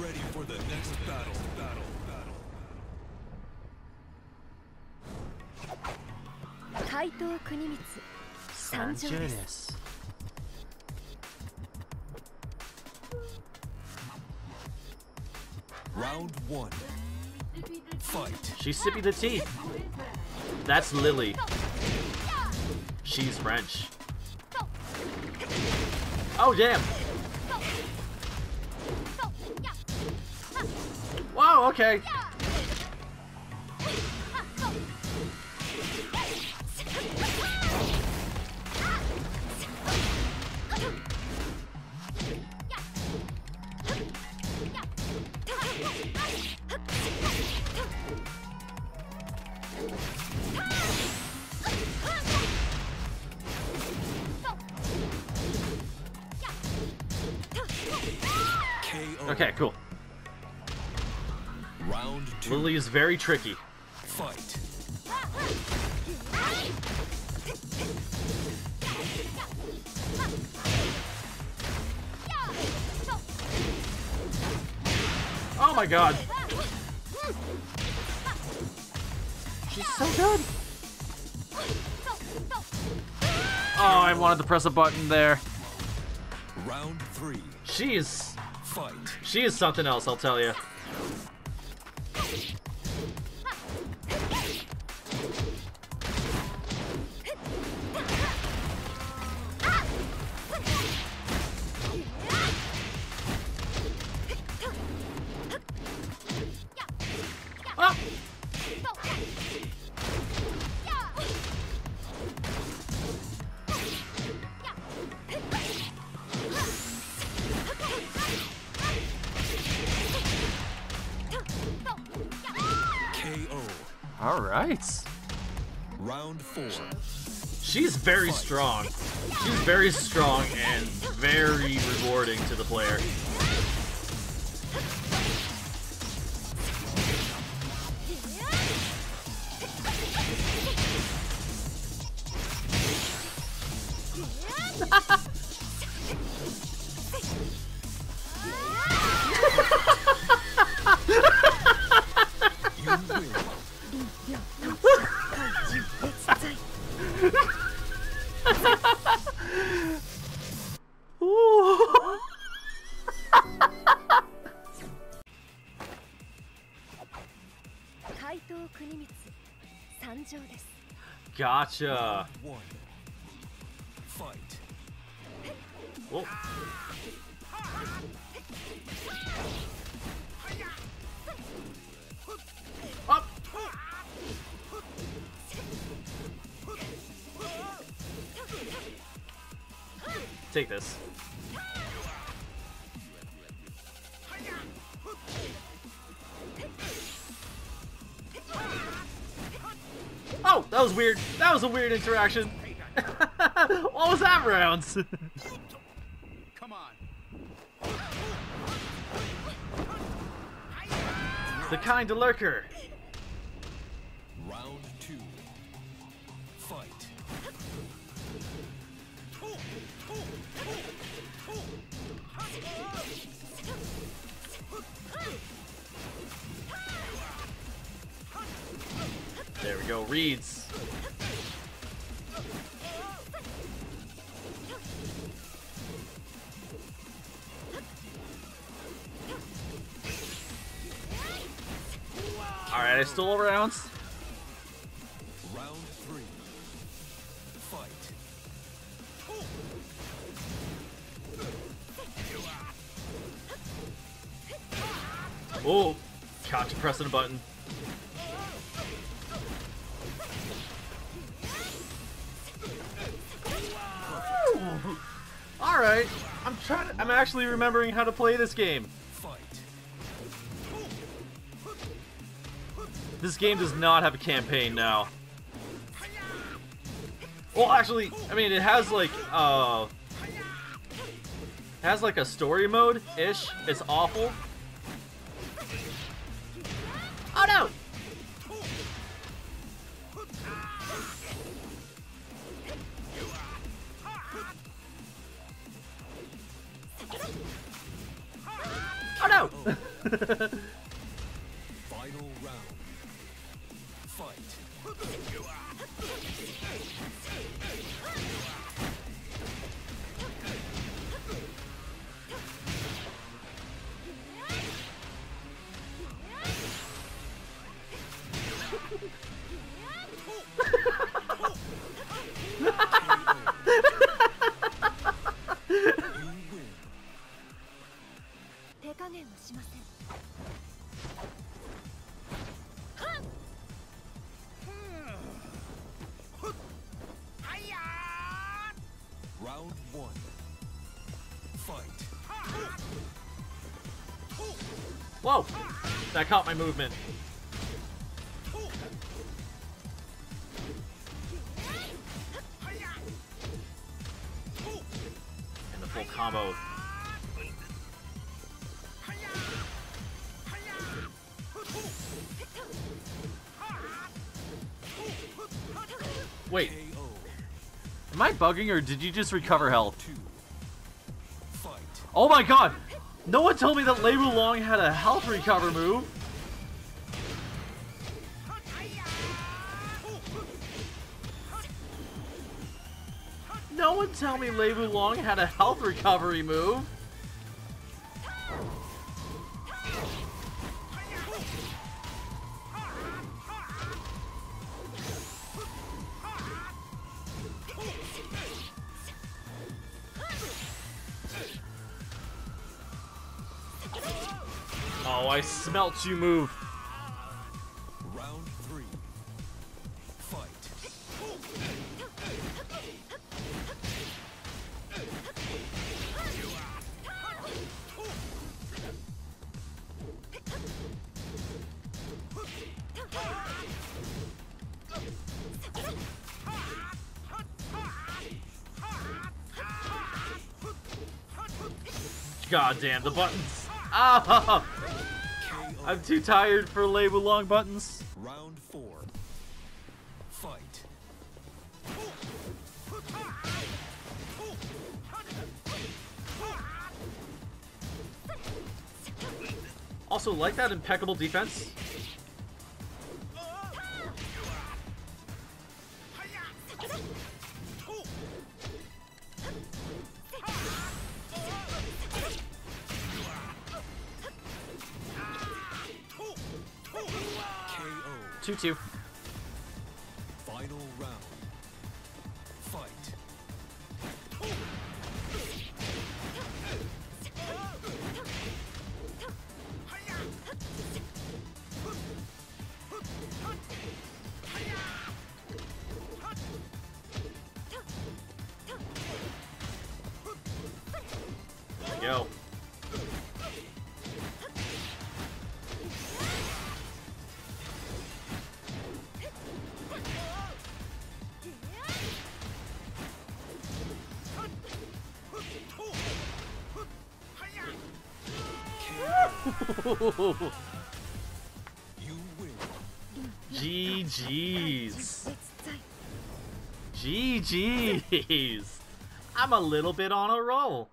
ready for the next battle. Battle. Battle. 怪盗国光参上です。Round one. Fight. She's sipping the tea. That's Lili. She's French. Oh damn. Wow, okay. Okay, cool. Round two. Lili is very tricky. Fight. Oh my god. She's so good. Oh, I wanted to press a button there. Round three. She is Fight. she is something else, I'll tell you. Ah! KO. All right. Round four. She's very strong. She's very strong and very rewarding to the player. Gotcha. One. Fight. Whoa. Up. Take this. That was weird. That was a weird interaction. what was that round? Come on. the kind of lurker. Round two. Fight. There we go, reads. Alright, I stole rounds. Round three. Fight. Oh, caught you pressing a button. Alright, I'm trying to, I'm actually remembering how to play this game. This game does not have a campaign now. Well, actually, I mean, it has like, uh, it has like a story mode ish. It's awful. Oh no! Oh no! 手加減はしません。Whoa! That caught my movement. And the full combo. Wait, am I bugging or did you just recover health? Oh my god! No one told me that Lei Wulong had a health recover move! No one tell me Lei Wulong had a health recovery move! Oh, I smelt you move. Round three. Fight. God damn the buttons. Ah! I'm too tired for label Long buttons. Round four. Fight. Also, like that impeccable defense. 2 2. Final round. Fight. Go. You win. GG's.GG's. I'm a little bit on a roll.